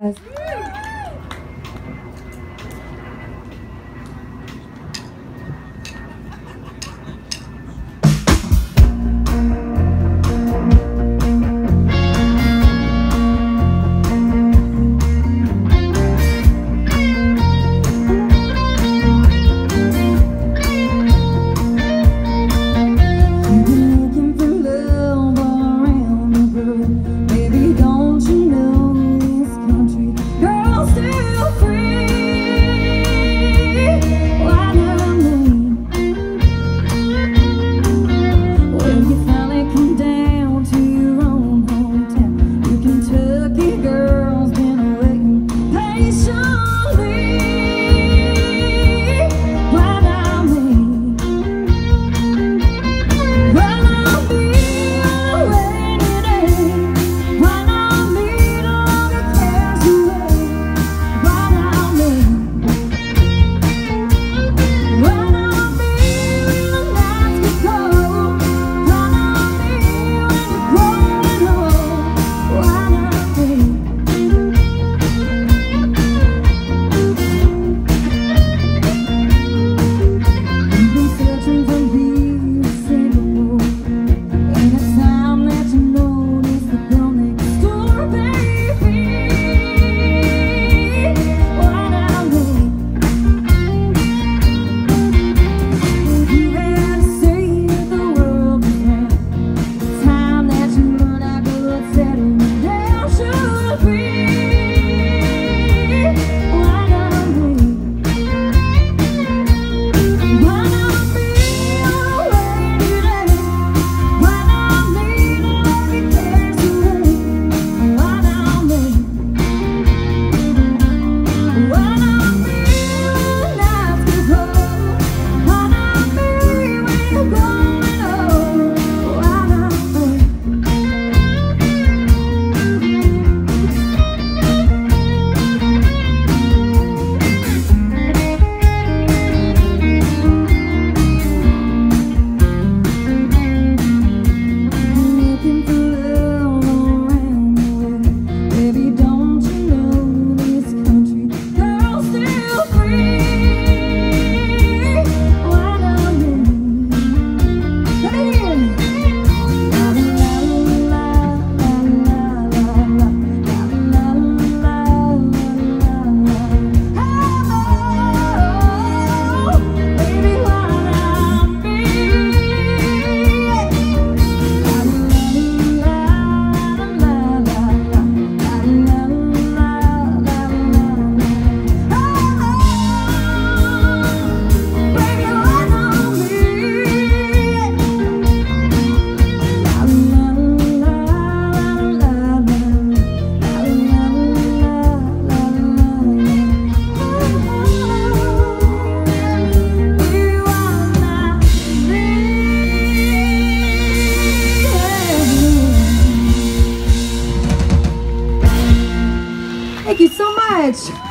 Yes. Thank you so much.